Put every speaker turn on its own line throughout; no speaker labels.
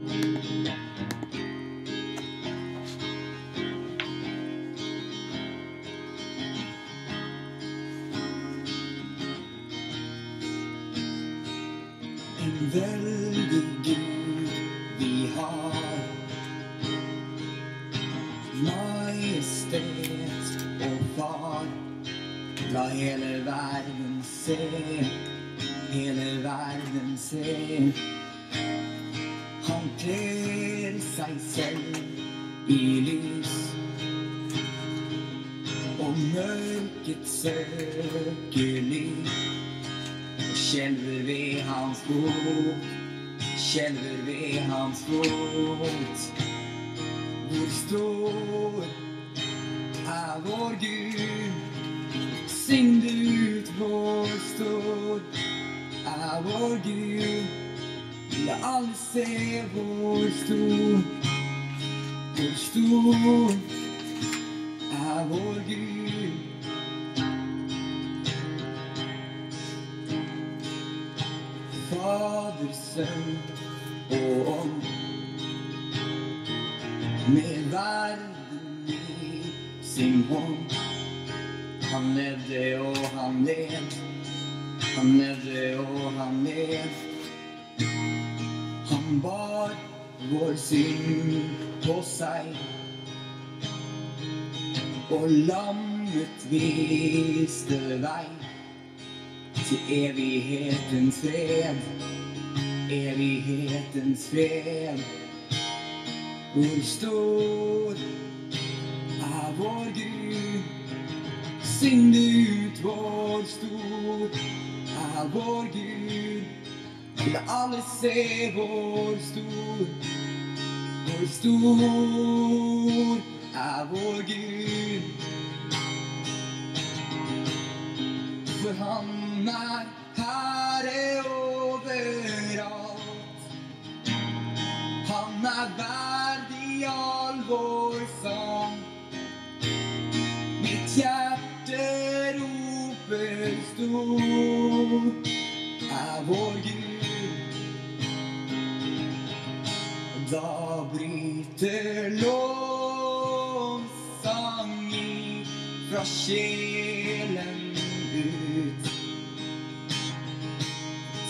En veldig Gud vi har. Majestet og Far. La hele verden se, hele verden se. Han kler seg selv i lys. Og mørket søker lys. Skjelver ved hans fot, skjelver ved hans fot. Hvor stor er vår Gud? Syng det ut, hvor stor er vår Gud? La alle se hvor stor, hvor stor er vår Gud. Fader, Sønn og Ånd. Med verden i sin hånd. Han levde og han led. Han levde og han led. Bar vår synd på seg. Og lammet viste vei til evighetens fred, evighetens fred. Hvor stor er vår Gud? Synd ut, hvor stor er vår Gud? La alle se hvor stor, hvor stor er vår Gud. For han er herre overalt. Han er verdig all vår sang. Mitt hjerte roper stor er vår Gud. Da bryter lovsangen fra sjelen ut.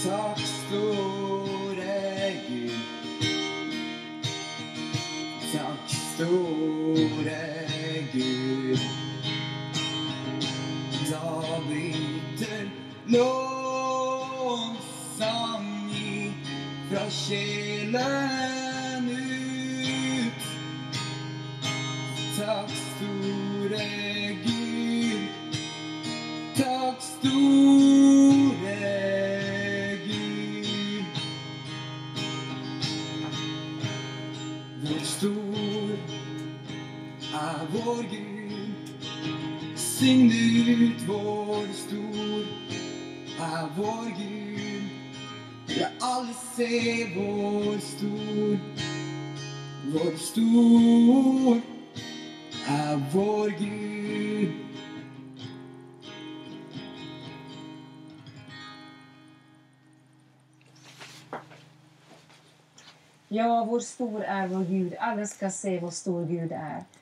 Takk, store Gud. Takk, store Gud. Da bryter lovsangen fra sjelen Takk, store Gud. Takk, store Gud. Hvor stor er vår Gud? Syng ut, hvor stor er vår Gud? La alle se hvor stor, hvor stor er vår Gud.
Ja, hvor stor er vår Gud? Alle skal se hvor stor Gud er.